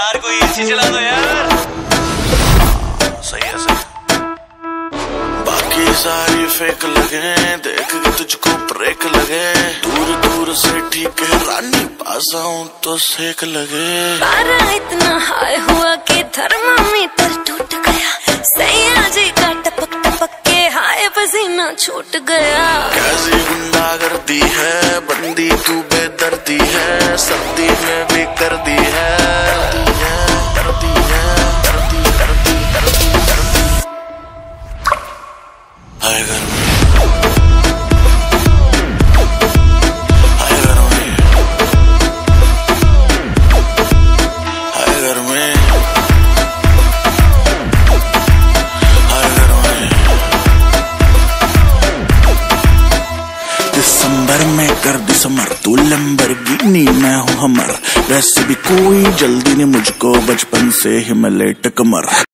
यार कोई एसी चला दो यार। सही है सही बाकी सारी फेक लगे देख के तुझको ब्रेक लगे। दूर दूर से ठीक है रानी पास आऊँ तो सेक लगे। पारा इतना हाई हुआ कि थर्मामीटर टूट गया। सैया जी का टपक टपक के हाय पसीना छूट गया। कैसी गुंडागर्दी है बंदी तू बेदर्दी है सर्दी दिसंबर में कर तू लंबरगिनी मैं हूँ हमर। वैसे भी कोई जल्दी ने मुझको बचपन से ही मैं कमर।